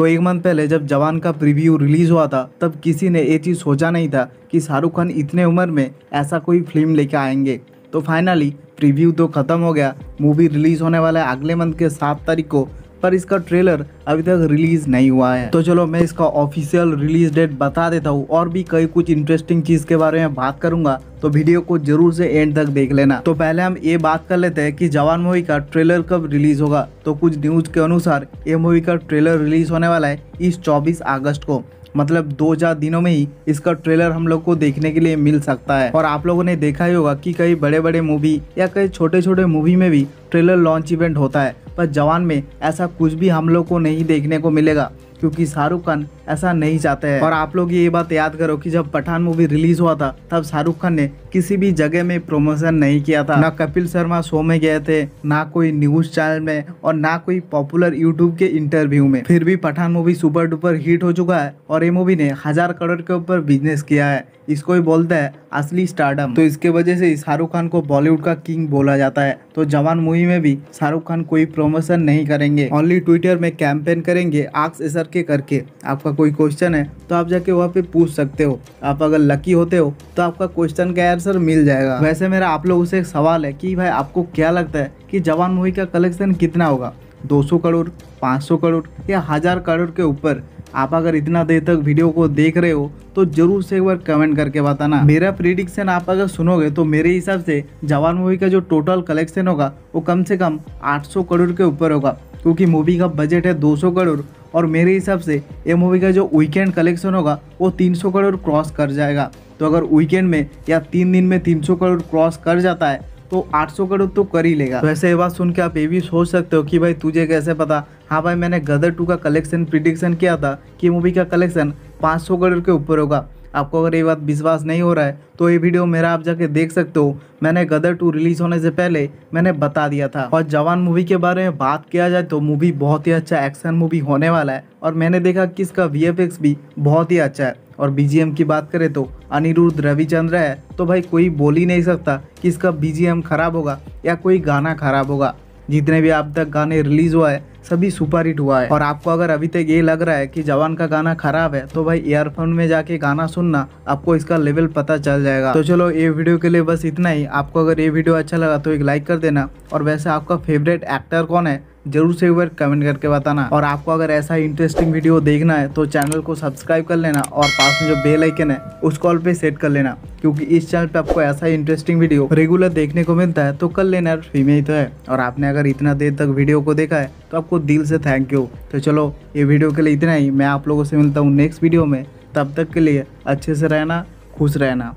तो एक मंथ पहले जब जवान का प्रीव्यू रिलीज़ हुआ था, तब किसी ने ये चीज़ सोचा नहीं था कि शाहरुख खान इतने उम्र में ऐसा कोई फ़िल्म लेके आएँगे। तो फाइनली प्रीव्यू तो ख़त्म हो गया। मूवी रिलीज़ होने वाला है अगले मंथ के सात तारीख को। पर इसका ट्रेलर अभी तक रिलीज़ नहीं हुआ है। तो चलो मैं इसका ऑफिशियल रिलीज़ डेट बता देता हूँ और भी कई कुछ इंटरेस्टिंग चीज़ के बारे में बात करूँगा तो वीडियो को ज़रूर से एंड तक देख लेना। तो पहले हम ये बात कर लेते हैं कि जवान मूवी का ट्रेलर कब रिलीज़ होगा। तो कुछ न्यूज़ के अनुसार ये मूवी का ट्रेलर रिलीज़ होने वाला है इस 24 अगस्त को। मतलब दो चार दिनों में ही इसका ट्रेलर हम लोग को देखने के लिए मिल सकता है। और आप लोगों ने देखा ही होगा कि कई बड़े बड़े मूवी या कई छोटे छोटे मूवी में भी ट्रेलर लॉन्च इवेंट होता है। पर जवान में ऐसा कुछ भी हम लोग को नहीं देखने को मिलेगा, क्योंकि शाहरुख खान ऐसा नहीं चाहते हैं। और आप लोग ये बात याद करो कि जब पठान मूवी रिलीज़ हुआ था, तब शाहरुख खान ने किसी भी जगह में प्रमोशन नहीं किया था। ना कपिल शर्मा शो में गए थे, ना कोई न्यूज़ चैनल में और ना कोई पॉपुलर यूट्यूब के इंटरव्यू में। फिर भी Pathaan movie super duper hit हो चुका है और ये मूवी ने हज़ार करोड़ के ऊपर बिज़नेस किया है। इसको ही बोलते हैं असली स्टार्डम तो इसके वजह से शाहरुख खान को बॉलीवुड का किंग बोला जाता है। तो जवान मूवी में भी शाहरुख खान कोई प्रमोशन नहीं करेंगे। ओनली ट्विटर में कैंपेन करेंगे आक्स एसर के करके। आपका कोई क्वेश्चन है तो आप जाके वहाँ पे पूछ सकते हो। आप अगर लकी होते हो तो आपका क्वेश्चन का आंसर मिल जाएगा। वैसे मेरा आप लोगों से एक सवाल है कि भाई आपको क्या लगता है कि जवान मूवी का कलेक्शन कितना होगा? 200 करोड़ 500 करोड़ या हज़ार करोड़ के ऊपर? आप अगर इतना देर तक वीडियो को देख रहे हो तो ज़रूर से एक बार कमेंट करके बताना। मेरा प्रिडिक्शन आप अगर सुनोगे तो मेरे हिसाब से जवान मूवी का जो टोटल कलेक्शन होगा, वो कम से कम 800 करोड़ के ऊपर होगा। क्योंकि मूवी का बजट है 200 करोड़ और मेरे हिसाब से ये मूवी का जो वीकेंड कलेक्शन होगा, वो 300 करोड़ क्रॉस कर जाएगा। तो अगर वीकेंड में या तीन दिन में 300 करोड़ क्रॉस कर जाता है तो 800 करोड़ तो कर ही लेगा। वैसे ये बात सुन के आप ये भी सोच सकते हो कि भाई, तुझे कैसे पता? हाँ भाई, मैंने गदर टू का कलेक्शन प्रिडिक्शन किया था कि मूवी का कलेक्शन 500 करोड़ के ऊपर होगा। आपको अगर ये बात विश्वास नहीं हो रहा है तो ये वीडियो मेरा आप जाके देख सकते हो। मैंने गदर टू रिलीज़ होने से पहले मैंने बता दिया था। और जवान मूवी के बारे में बात किया जाए तो मूवी बहुत ही अच्छा एक्शन मूवी होने वाला है। और मैंने देखा कि इसका वीएफएक्स भी बहुत ही अच्छा है। और बीजीएम की बात करें तो अनिरुद्ध रविचंद्र है तो भाई कोई बोल ही नहीं सकता कि इसका बीजीएम खराब होगा या कोई गाना खराब होगा। जितने भी अब तक गाने रिलीज़ हुआ है सभी सुपर हिट हुआ है। और आपको अगर अभी तक ये लग रहा है कि जवान का गाना खराब है तो भाई ईयरफोन में जाके गाना सुनना, आपको इसका लेवल पता चल जाएगा। तो चलो, ये वीडियो के लिए बस इतना ही। आपको अगर ये वीडियो अच्छा लगा तो एक लाइक कर देना। और वैसे आपका फेवरेट एक्टर कौन है, ज़रूर से एक बार कमेंट करके बताना। और आपको अगर ऐसा इंटरेस्टिंग वीडियो देखना है तो चैनल को सब्सक्राइब कर लेना और पास में जो बेल आइकन है, उस कॉल पे सेट कर लेना। क्योंकि इस चैनल पे आपको ऐसा इंटरेस्टिंग वीडियो रेगुलर देखने को मिलता है तो कल लेना फ्री में ही तो है। और आपने अगर इतना देर तक वीडियो को देखा है तो आपको दिल से थैंक यू तो चलो, ये वीडियो के लिए इतना ही। मैं आप लोगों से मिलता हूँ नेक्स्ट वीडियो में। तब तक के लिए अच्छे से रहना, खुश रहना।